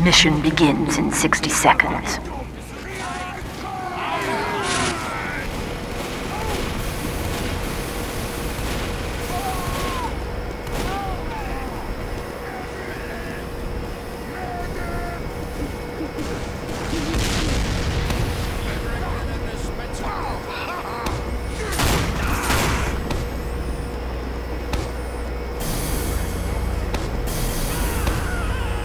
Mission begins in 60 seconds.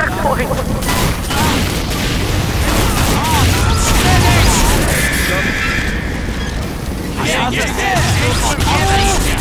Checkpoint. Yeah, yeah, yeah.